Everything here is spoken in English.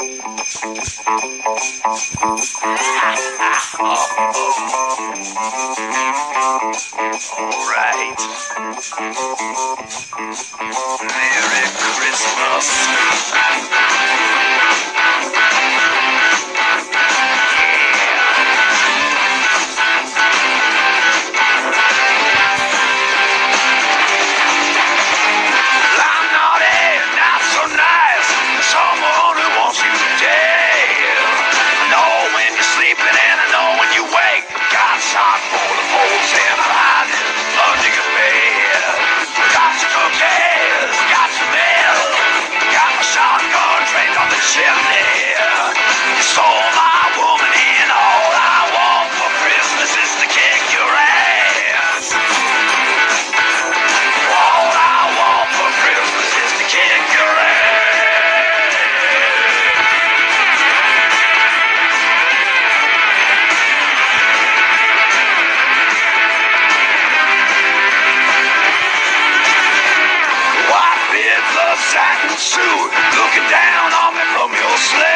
Alright. Merry Christmas. Satin suit, looking down on me